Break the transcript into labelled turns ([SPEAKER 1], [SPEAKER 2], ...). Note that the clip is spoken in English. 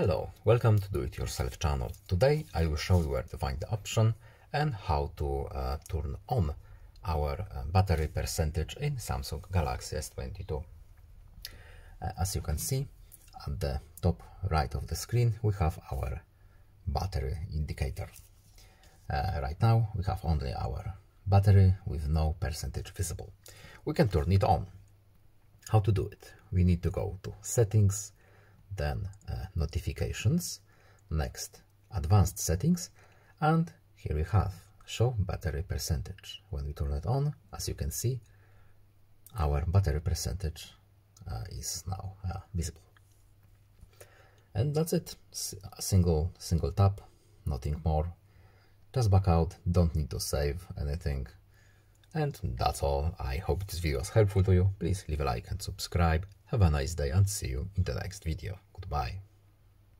[SPEAKER 1] Hello, welcome to Do It Yourself channel. Today I will show you where to find the option and how to uh, turn on our uh, battery percentage in Samsung Galaxy S22. Uh, as you can see at the top right of the screen we have our battery indicator. Uh, right now we have only our battery with no percentage visible. We can turn it on. How to do it? We need to go to settings then uh, notifications, next advanced settings, and here we have show battery percentage. When we turn it on, as you can see, our battery percentage uh, is now uh, visible. And that's it. Single single tap, nothing more. Just back out, don't need to save anything. And that's all. I hope this video was helpful to you. Please leave a like and subscribe. Have a nice day and see you in the next video. Goodbye.